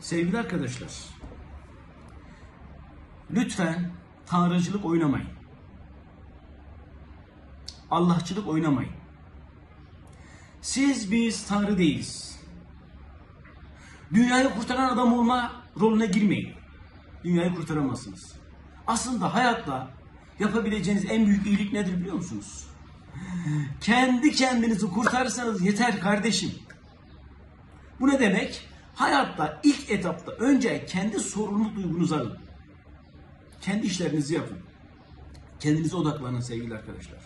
Sevgili arkadaşlar, lütfen tanrıcılık oynamayın. Allahçılık oynamayın. Siz biz tanrı değiliz. Dünyayı kurtaran adam olma rolüne girmeyin. Dünyayı kurtaramazsınız. Aslında hayatta yapabileceğiniz en büyük iyilik nedir biliyor musunuz? Kendi kendinizi kurtarsanız yeter kardeşim. Bu ne demek? Hayatta ilk etapta önce kendi sorumluluk duygunuzu alın. Kendi işlerinizi yapın. Kendinize odaklanın sevgili arkadaşlar.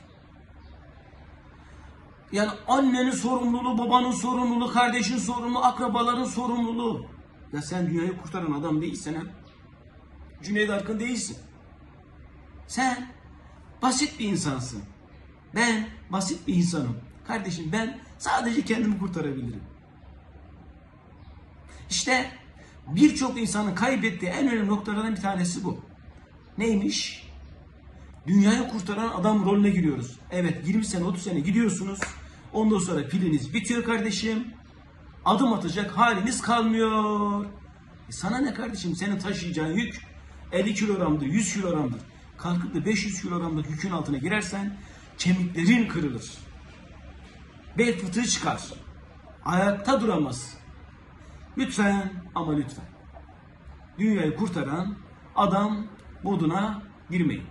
Yani annenin sorumluluğu, babanın sorumluluğu, kardeşin sorumluluğu, akrabaların sorumluluğu. Ya sen dünyayı kurtaran adam değilsen ha. Cüneyt Arkın değilsin. Sen basit bir insansın. Ben basit bir insanım. Kardeşim ben sadece kendimi kurtarabilirim. İşte birçok insanın kaybettiği en önemli noktalardan bir tanesi bu. Neymiş? Dünyayı kurtaran adam rolüne giriyoruz. Evet 20 sene 30 sene gidiyorsunuz. Ondan sonra piliniz bitiyor kardeşim. Adım atacak haliniz kalmıyor. E sana ne kardeşim senin taşıyacağın yük 50 kilogramdır 100 kilogramdır. Kalkıp da 500 kilogramlık yükün altına girersen kemiklerin kırılır. Bel fıtığı çıkar. Ayakta duramaz. Lütfen ama lütfen. Dünyayı kurtaran adam moduna girmeyin.